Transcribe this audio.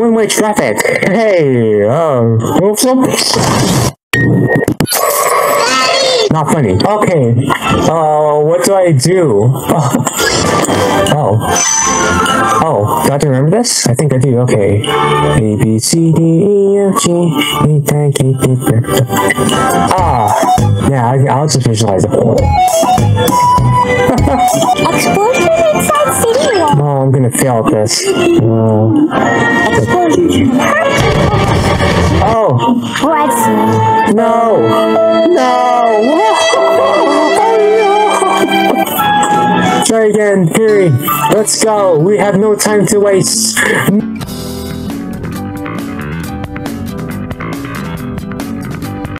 one-way traffic. Hey, uh, what's up? Not funny. Okay. Uh, what do I do? Oh. Oh. Oh, do I have to remember this? I think I do. Okay. A, B, C, D, E, F, G, E, K, K, K, K. Ah. Yeah, I, I'll just visualize it. Explosion inside City Wall. Oh, I'm gonna fail at this. Uh. Oh. What? No! No! Try again, Fury. Let's go. We have no time to waste.